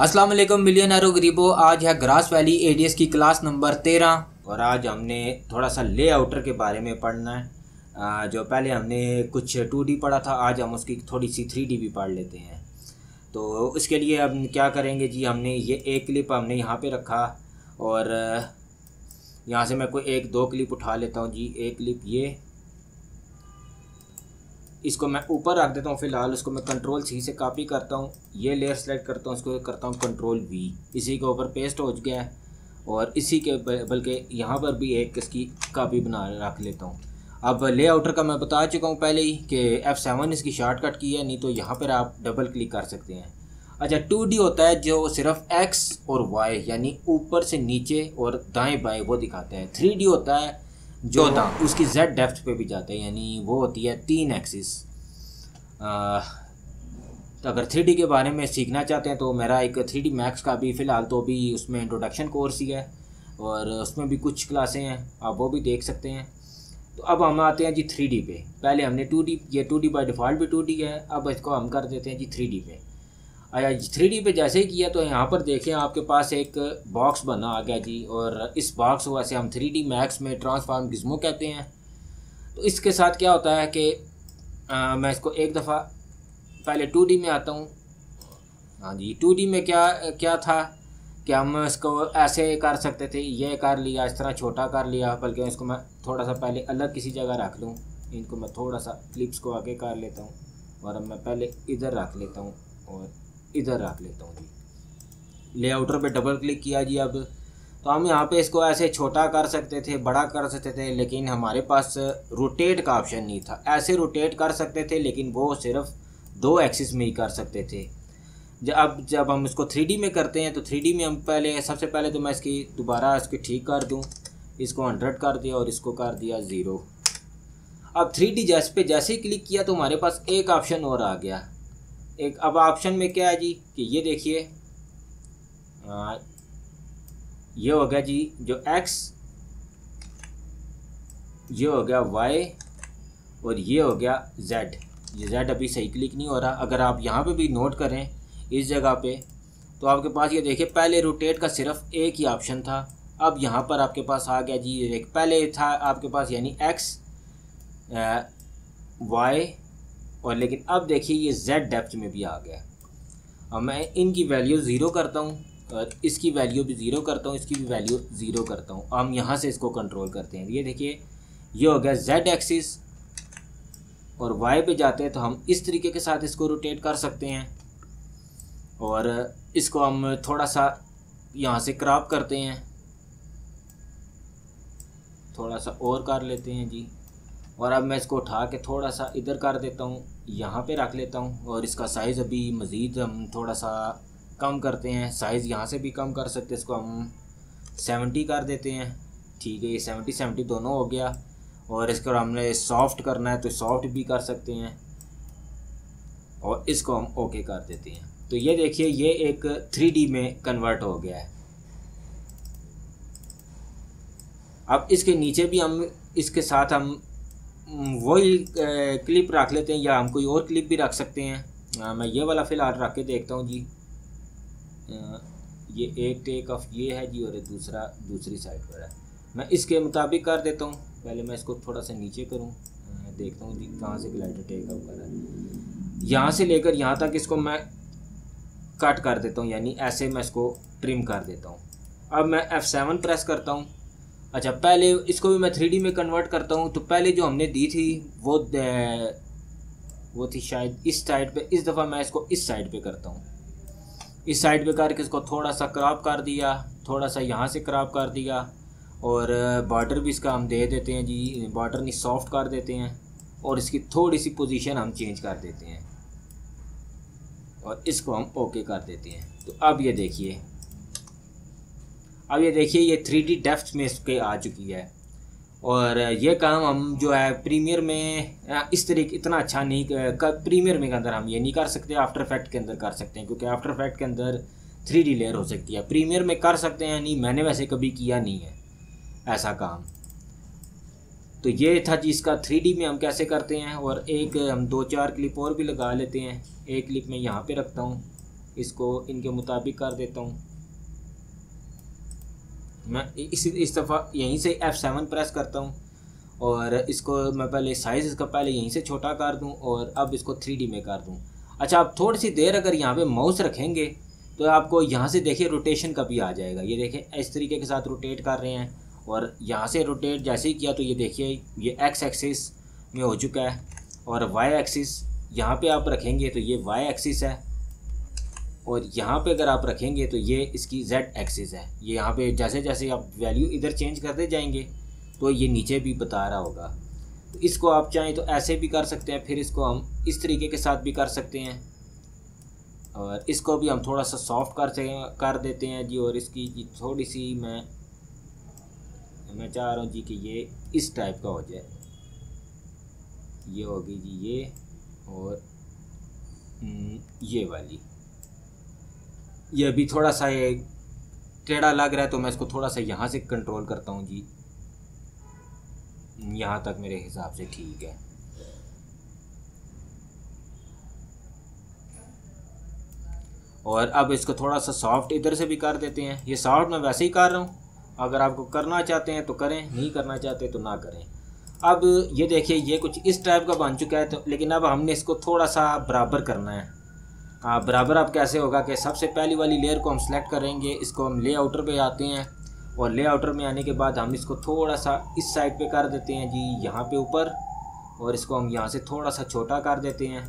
अस्सलाम वालेकुम मिलियनरों, गरीबों, आज है ग्रास वैली एडीएस की क्लास नंबर तेरह। और आज हमने थोड़ा सा लेआउटर के बारे में पढ़ना है। जो पहले हमने कुछ टू डी पढ़ा था, आज हम उसकी थोड़ी सी थ्री डी भी पढ़ लेते हैं। तो उसके लिए हम क्या करेंगे जी, हमने ये एक क्लिप हमने यहाँ पे रखा। और यहाँ से मैं कोई एक दो क्लिप उठा लेता हूँ जी, एक क्लिप ये। इसको मैं ऊपर रख देता हूँ फ़िलहाल उसको मैं कंट्रोल सी से कॉपी करता हूँ। ये लेयर सेलेक्ट करता हूँ उसको करता हूँ कंट्रोल वी इसी के ऊपर पेस्ट हो गया है और इसी के बल्कि यहाँ पर भी एक इसकी कापी बना रख लेता हूँ। अब लेआउटर का मैं बता चुका हूँ पहले ही कि एफ़ सेवन इसकी शॉर्टकट की है, नहीं तो यहाँ पर आप डबल क्लिक कर सकते हैं। अच्छा टू डी होता है जो सिर्फ़ एक्स और वाई यानी ऊपर से नीचे और दाएँ बाएँ, वो दिखाता है। थ्री डी होता है जो था उसकी जेड डेप्थ पे भी जाता है यानी वो होती है तीन एक्सिस तो अगर थ्री के बारे में सीखना चाहते हैं तो मेरा एक थ्री डी मैक्स का भी फ़िलहाल तो अभी उसमें इंट्रोडक्शन कोर्स ही है और उसमें भी कुछ क्लासें हैं आप वो भी देख सकते हैं। तो अब हम आते हैं जी थ्री पे। पहले हमने टू ये टू डी बाई डिफ़ॉल्ट भी टू है अब इसको हम कर देते हैं जी थ्री पे। थ्री डी पे जैसे ही किया तो यहाँ पर देखें आपके पास एक बॉक्स बना आ गया जी और इस बॉक्स को वैसे हम थ्री डी मैक्स में ट्रांसफार्म गिज्मो कहते हैं। तो इसके साथ क्या होता है कि मैं इसको एक दफ़ा पहले टू डी में आता हूँ। हाँ जी टू डी में क्या क्या था कि हम इसको ऐसे कर सकते थे, ये कर लिया, इस तरह छोटा कर लिया, बल्कि इसको मैं थोड़ा सा पहले अलग किसी जगह रख लूँ। इनको मैं थोड़ा सा क्लिप्स को आगे कर लेता हूँ और अब मैं पहले इधर रख लेता हूँ और इधर रख लेता हूँ जी। लेआउटर पे डबल क्लिक किया जी अब। तो हम यहाँ पे इसको ऐसे छोटा कर सकते थे, बड़ा कर सकते थे, लेकिन हमारे पास रोटेट का ऑप्शन नहीं था। ऐसे रोटेट कर सकते थे, लेकिन वो सिर्फ़ दो एक्सिस में ही कर सकते थे। जब अब जब हम इसको थ्री में करते हैं तो थ्री में हम पहले, सबसे पहले तो मैं इसकी, दोबारा इसकी ठीक कर दूँ। इसको हंड्रेड कर दिया और इसको कर दिया ज़ीरो अब थ्री डी जैसे पे जैसे ही क्लिक किया तो हमारे पास एक ऑप्शन और आ गया। एक अब ऑप्शन में क्या है जी? कि ये देखिए। ये हो गया जी जो एक्स ये हो गया वाई और ये हो गया जेड ये जेड अभी सही क्लिक नहीं हो रहा। अगर आप यहाँ पे भी नोट करें इस जगह पे तो आपके पास ये देखिए, पहले रोटेट का सिर्फ़ एक ही ऑप्शन था। अब यहाँ पर आपके पास आ गया जी एक पहले था आपके पास यानी एक्स वाई और लेकिन अब देखिए ये जेड डेप्थ में भी आ गया अब मैं इनकी वैल्यू ज़ीरो करता हूँ इसकी वैल्यू भी ज़ीरो करता हूँ, इसकी भी वैल्यू ज़ीरो करता हूँ। हम यहाँ से इसको कंट्रोल करते हैं। ये देखिए, ये हो गया जेड एक्सिस और वाई पे जाते हैं तो हम इस तरीके के साथ इसको रोटेट कर सकते हैं। और इसको हम थोड़ा सा यहाँ से क्रॉप करते हैं। थोड़ा सा और कर लेते हैं जी। और अब मैं इसको उठा के थोड़ा सा इधर कर देता हूँ, यहाँ पे रख लेता हूँ और इसका साइज़ अभी मज़ीद हम थोड़ा सा कम करते हैं। साइज़ यहाँ से भी कम कर सकते इसको हम सेवेंटी कर देते हैं। ठीक है, ये सेवेंटी सेवेंटी दोनों हो गया और इसको हमने सॉफ्ट करना है तो सॉफ्ट भी कर सकते हैं और इसको हम ओके कर देते हैं। तो ये देखिए, ये एक थ्री में कन्वर्ट हो गया है। अब इसके नीचे भी हम, इसके साथ हम वही क्लिप रख लेते हैं या हम कोई और क्लिप भी रख सकते हैं। आ, मैं ये वाला फ़िलहाल रख के देखता हूँ जी। आ, ये एक टेक ऑफ़ ये है जी और दूसरा दूसरी साइड पर है। मैं इसके मुताबिक कर देता हूँ। पहले मैं इसको थोड़ा सा नीचे करूँ। देखता हूँ जी कहाँ से ग्लाइडर टेक ऑफ़ कर रहा है। यहाँ से लेकर यहाँ तक इसको मैं कट कर देता हूँ यानी ऐसे मैं इसको ट्रिम कर देता हूँ। अब मैं F7 प्रेस करता हूँ। अच्छा पहले इसको भी मैं थ्री में कन्वर्ट करता हूँ तो पहले जो हमने दी थी, वो वो थी शायद इस साइड पे, इस दफ़ा मैं इसको इस साइड पे करता हूँ। इस साइड पे करके इसको थोड़ा सा क्रॉप कर दिया, थोड़ा सा यहाँ से क्रॉप कर दिया, और बॉर्डर भी इसका हम दे देते हैं जी बॉर्डर नहीं सॉफ्ट कर देते हैं, और इसकी थोड़ी सी पोजीशन हम चेंज कर देते हैं। और इसको हम ओके कर देते हैं। तो अब ये देखिए अब ये देखिए, ये थ्री डी डेफ्थ में इसके आ चुकी है। और ये काम हम जो है प्रीमियर में इस तरीके, इतना अच्छा नहीं कर प्रीमियर में के अंदर हम ये नहीं कर सकते आफ्टर इफ़ेक्ट के अंदर कर सकते हैं, क्योंकि आफ्टर इफ़ेक्ट के अंदर थ्री डी लेयर हो सकती है। प्रीमियर में कर सकते हैं, नहीं, मैंने वैसे कभी किया नहीं है, ऐसा काम। तो ये था जी, इसका थ्री डी में हम कैसे करते हैं, और एक हम दो चार क्लिप और भी लगा लेते हैं। एक क्लिप मैं यहाँ पे रखता हूँ, इसको इनके मुताबिक कर देता हूँ। मैं इस इस दफ़ा यहीं से एफ़ सेवन प्रेस करता हूँ। और इसको मैं पहले साइज़ इसका पहले यहीं से छोटा कर दूँ और अब इसको थ्री डी में कर दूँ। अच्छा आप थोड़ी सी देर अगर यहाँ पे माउस रखेंगे तो आपको यहाँ से देखिए रोटेशन का भी आ जाएगा। ये देखिए, इस तरीके के साथ रोटेट कर रहे हैं। और यहाँ से रोटेट जैसे ही किया तो ये देखिए, ये एक्स एक्सिस में हो चुका है और वाई एक्सिस यहाँ पे आप रखेंगे तो ये वाई एक्सिस है। और यहाँ पे अगर आप रखेंगे तो ये इसकी जेड एक्सिस है। ये यहाँ पे जैसे जैसे आप वैल्यू इधर चेंज करते जाएँगे तो ये नीचे भी बता रहा होगा। तो इसको आप चाहें तो ऐसे भी कर सकते हैं फिर इसको हम इस तरीके के साथ भी कर सकते हैं। और इसको भी हम थोड़ा सा सॉफ्ट कर कर देते हैं जी और इसकी जी थोड़ी सी मैं मैं चाह रहा हूँ जी कि ये इस टाइप का हो जाए। ये होगी जी ये और हम्म, ये वाली। ये अभी थोड़ा सा ये टेढ़ा लग रहा है तो मैं इसको थोड़ा सा यहाँ से कंट्रोल करता हूँ जी। यहाँ तक मेरे हिसाब से ठीक है। और अब इसको थोड़ा सा सॉफ्ट इधर से भी कर देते हैं। ये सॉफ्ट मैं वैसे ही कर रहा हूँ। अगर आपको करना चाहते हैं तो करें, नहीं करना चाहते तो ना करें। अब ये देखिए, ये कुछ इस टाइप का बन चुका है तो लेकिन अब हमने इसको थोड़ा सा बराबर करना है। हाँ बराबर अब कैसे होगा कि सबसे पहली वाली लेयर को हम सेलेक्ट करेंगे, इसको हम ले आउटर पर आते हैं और ले आउटर में आने के बाद हम इसको थोड़ा सा इस साइड पे कर देते हैं जी, यहाँ पे ऊपर और इसको हम यहाँ से थोड़ा सा छोटा कर देते हैं।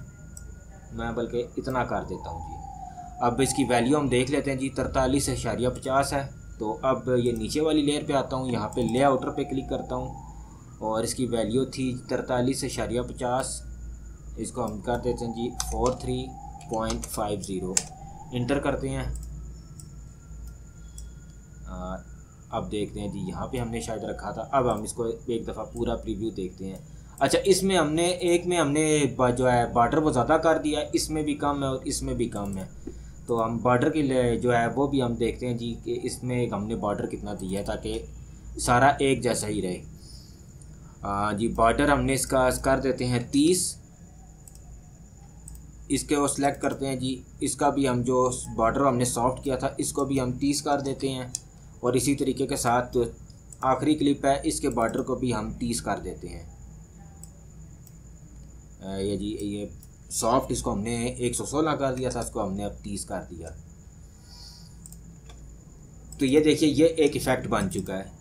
मैं बल्कि इतना कर देता हूँ जी। अब इसकी वैल्यू हम देख लेते हैं जी, तरतालीस इशारिया पचास है। तो अब ये नीचे वाली लेयर पे आता हूँ, यहाँ पे ले आउटर पे क्लिक करता हूँ और इसकी वैल्यू थी तरतालीस इशारिया पचास। इसको हम कर देते हैं G four three point five zero enter करते हैं। अब देखते हैं जी यहाँ पे हमने शायद रखा था। अब हम इसको एक दफ़ा पूरा प्रीव्यू देखते हैं। अच्छा इसमें हमने एक में हमने जो है बार्डर वो ज़्यादा कर दिया इसमें भी कम है और इसमें भी कम है। तो हम बार्डर की जो है वो भी हम देखते हैं जी कि इसमें एक हमने बार्डर कितना दिया है ताकि सारा एक जैसा ही रहे। आ, जी बार्डर हमने इसका कर देते हैं तीस। इसके वो सिलेक्ट करते हैं जी। इसका भी हम जो बॉर्डर हमने सॉफ्ट किया था, इसको भी हम तीस कर देते हैं और इसी तरीके के साथ आखिरी क्लिप है, इसके बार्डर को भी हम तीस कर देते हैं। ये जी, ये सॉफ्ट इसको हमने एक सौ सोलह कर दिया था, इसको हमने अब तीस कर दिया। तो ये देखिए, ये एक इफ़ेक्ट बन चुका है।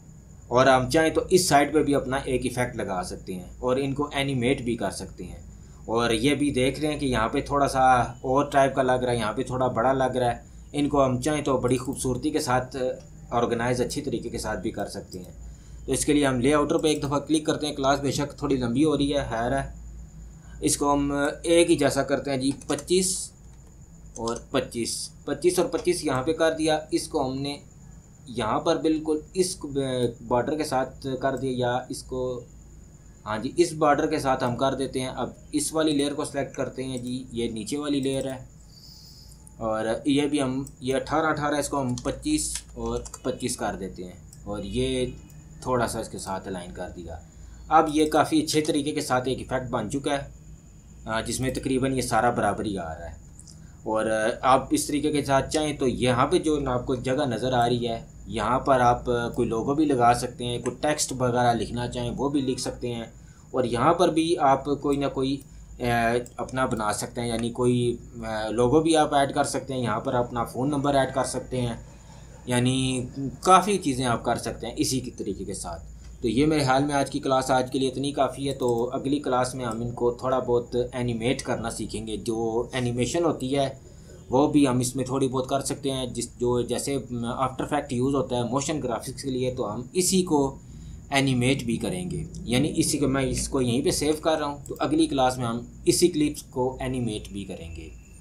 और हम चाहें तो इस साइड पे भी अपना एक इफ़ेक्ट लगा सकते हैं और इनको एनिमेट भी कर सकते हैं। और ये भी देख रहे हैं कि यहाँ पे थोड़ा सा और टाइप का लग रहा है, यहाँ पे थोड़ा बड़ा लग रहा है। इनको हम चाहें तो बड़ी खूबसूरती के साथ ऑर्गेनाइज अच्छी तरीके के साथ भी कर सकते हैं। तो इसके लिए हम ले आउटर पर एक दफ़ा क्लिक करते हैं। क्लास बेशक थोड़ी लंबी हो रही है हैर है इसको हम एक ही जैसा करते हैं जी, पच्चीस और पच्चीस। पच्चीस और पच्चीस यहाँ पे कर दिया। इसको हमने यहाँ पर बिल्कुल इस बॉर्डर के साथ कर दिया या इसको हाँ जी, इस बॉर्डर के साथ हम कर देते हैं। अब इस वाली लेयर को सिलेक्ट करते हैं जी, ये नीचे वाली लेयर है। और ये भी हम, ये अठारह अठारह, इसको हम पच्चीस और पच्चीस कर देते हैं। और ये थोड़ा सा इसके साथ अलाइन कर दिया। अब ये काफ़ी अच्छे तरीके के साथ एक इफ़ेक्ट बन चुका है जिसमें तकरीबन ये सारा बराबरी आ रहा है। और आप इस तरीके के साथ चाहें तो यहाँ पे जो आपको जगह नज़र आ रही है, यहाँ पर आप कोई लोगो भी लगा सकते हैं, कोई टेक्स्ट वगैरह लिखना चाहें, वो भी लिख सकते हैं। और यहाँ पर भी आप कोई ना कोई अपना बना सकते हैं, यानी कोई लोगो भी आप ऐड कर सकते हैं, यहाँ पर अपना फ़ोन नंबर ऐड कर सकते हैं, यानी काफ़ी चीज़ें आप कर सकते हैं इसी के तरीके के साथ। तो ये मेरे ख्याल में आज की क्लास आज के लिए इतनी काफ़ी है तो अगली क्लास में हम इनको थोड़ा बहुत एनिमेट करना सीखेंगे। जो एनिमेशन होती है, वो भी हम इसमें थोड़ी बहुत कर सकते हैं, जिस जो जैसे आफ्टर फैक्ट यूज़ होता है मोशन ग्राफिक्स के लिए तो हम इसी को एनिमेट भी करेंगे। यानी इसी को मैं इसको यहीं पे सेव कर रहा हूँ। तो अगली क्लास में हम इसी क्लिप्स को एनिमेट भी करेंगे।